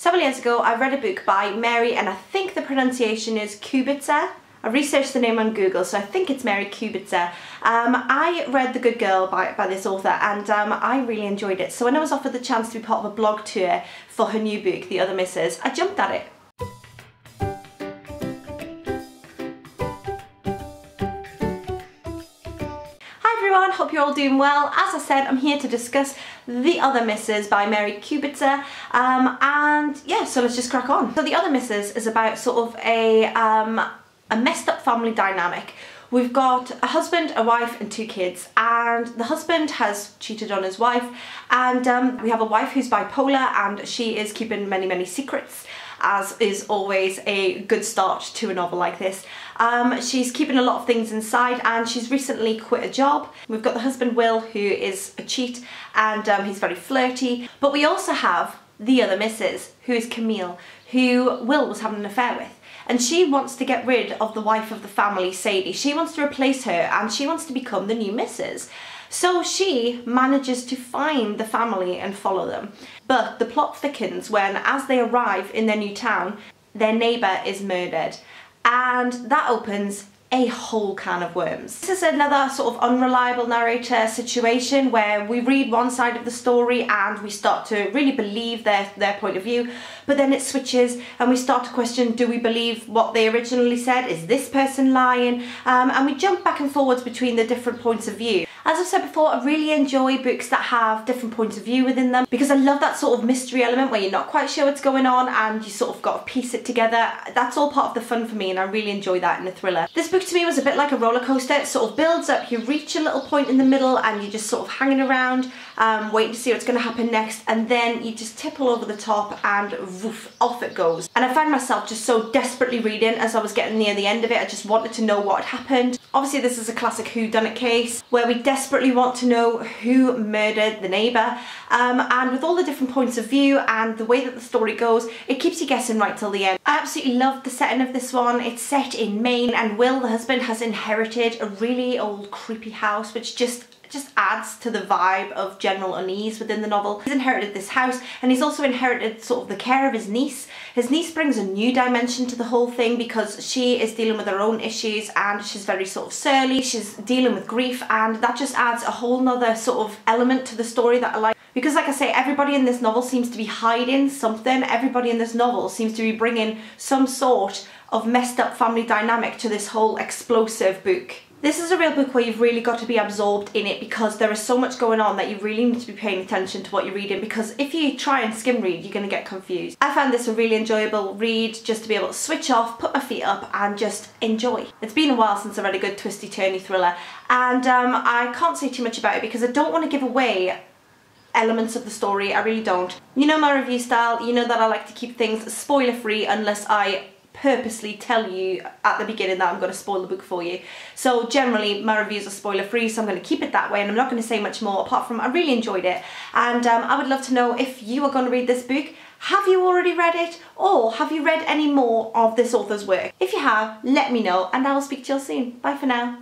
Several years ago I read a book by Mary and I think the pronunciation is Kubica. I researched the name on Google, so I think it's Mary Kubica. Um, I read The Good Girl by, by this author and um, I really enjoyed it. So when I was offered the chance to be part of a blog tour for her new book, The Other Mrs, I jumped at it. Everyone, hope you're all doing well. As I said, I'm here to discuss The Other Mrs by Mary Kubica. Um, and yeah, so let's just crack on. So The Other Mrs is about sort of a, um, a messed up family dynamic. We've got a husband, a wife and two kids and the husband has cheated on his wife and um, we have a wife who's bipolar and she is keeping many many secrets as is always a good start to a novel like this. Um, she's keeping a lot of things inside and she's recently quit a job. We've got the husband Will who is a cheat and um, he's very flirty but we also have the other missus who is Camille who Will was having an affair with and she wants to get rid of the wife of the family, Sadie. She wants to replace her and she wants to become the new missus. So she manages to find the family and follow them. But the plot thickens when, as they arrive in their new town, their neighbour is murdered. And that opens a whole can of worms. This is another sort of unreliable narrator situation where we read one side of the story and we start to really believe their, their point of view, but then it switches and we start to question, do we believe what they originally said? Is this person lying? Um, and we jump back and forwards between the different points of view. As I've said before, I really enjoy books that have different points of view within them because I love that sort of mystery element where you're not quite sure what's going on and you sort of got to piece it together. That's all part of the fun for me and I really enjoy that in a thriller. This book to me was a bit like a roller coaster. It sort of builds up, you reach a little point in the middle and you're just sort of hanging around, um, waiting to see what's going to happen next and then you just tipple over the top and woof, off it goes. And I find myself just so desperately reading as I was getting near the end of it. I just wanted to know what had happened. Obviously this is a classic whodunit case where we desperately want to know who murdered the neighbour um, and with all the different points of view and the way that the story goes it keeps you guessing right till the end. I absolutely love the setting of this one. It's set in Maine and Will the husband has inherited a really old creepy house which just just adds to the vibe of general unease within the novel. He's inherited this house and he's also inherited sort of the care of his niece. His niece brings a new dimension to the whole thing because she is dealing with her own issues and she's very sort of surly, she's dealing with grief and that just adds a whole nother sort of element to the story that I like. Because like I say, everybody in this novel seems to be hiding something. Everybody in this novel seems to be bringing some sort of messed up family dynamic to this whole explosive book. This is a real book where you've really got to be absorbed in it because there is so much going on that you really need to be paying attention to what you're reading because if you try and skim read you're going to get confused. I found this a really enjoyable read just to be able to switch off, put my feet up and just enjoy. It's been a while since I read a good twisty turny thriller and um, I can't say too much about it because I don't want to give away elements of the story, I really don't. You know my review style, you know that I like to keep things spoiler free unless I purposely tell you at the beginning that I'm going to spoil the book for you. So generally my reviews are spoiler free so I'm going to keep it that way and I'm not going to say much more apart from I really enjoyed it and um, I would love to know if you are going to read this book have you already read it or have you read any more of this author's work? If you have, let me know and I will speak to you soon. Bye for now.